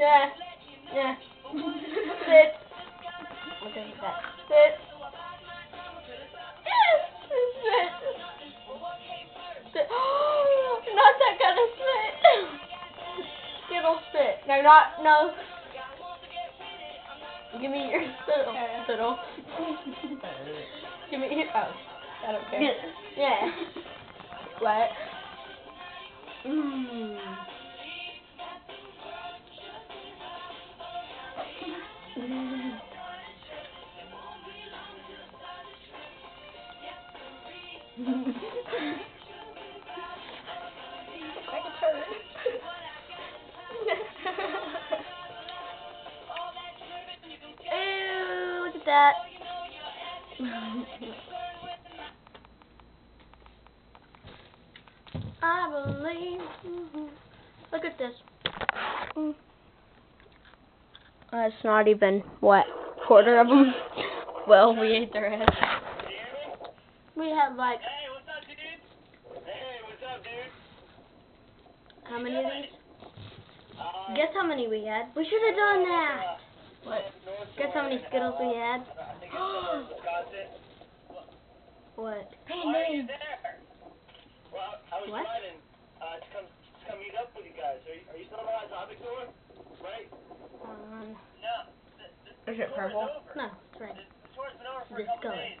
Yeah. Yeah. Sit. Okay, that. Sit. Yes. Sit. Sit. not that kind of sit. Skittle sit. No, not no. Give me your spittle. Spittle. Give me your. Oh, I don't care. Yeah. What? Mmm. Ew, look at that. I believe. Look at this. Mm. Uh, it's not even what quarter of them. Well, we ate their heads. We had like Hey, what's up, dude? Hey, what's up, dude? how many of these? Uh, Guess how many we had? We should have done that. What? Guess how many Skittles we had? I think it's somewhere in Wisconsin. What? Why are you there? Well, I was What? driving uh, to come to come meet up with you guys. Are you, are you still at the topic store? Right? Um, No. The, the, Is it purple? over. no, it's red. The, the tour's been over for This a couple color. days.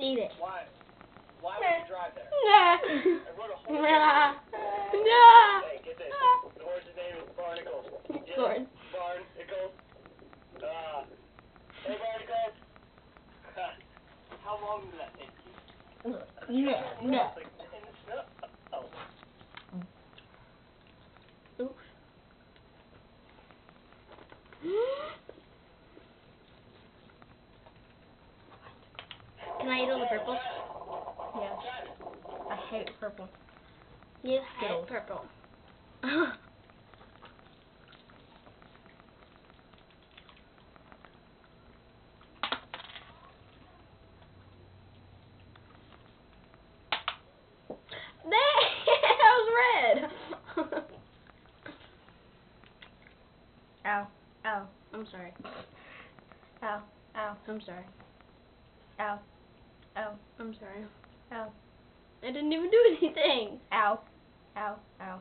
Eat it. Why? Why would you drive there? Nah. I wrote a whole Nah. Nah. Hey, get this. The horse's name is Barnacles. Barn. Barnacles. Uh, hey, Barnacles. How long did that take you? No, no. Like, in the snow. Oh. Oops. Can I eat all the purple? Yes. I hate purple. You Skittles. hate purple. that was red. Ow. Ow. I'm sorry. Ow. Ow. I'm sorry. Ow. Ow. I'm sorry. Ow. I didn't even do anything. Ow. Ow. Ow.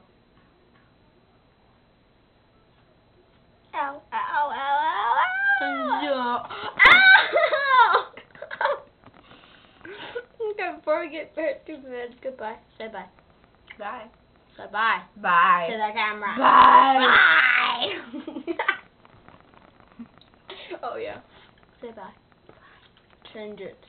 Ow. Ow. Ow. Ow. Ow. Ow! okay, before we get too bad, goodbye. Say bye. Bye. Say bye. Bye. To the camera. Bye. Bye. oh yeah. Say bye. bye. Change it.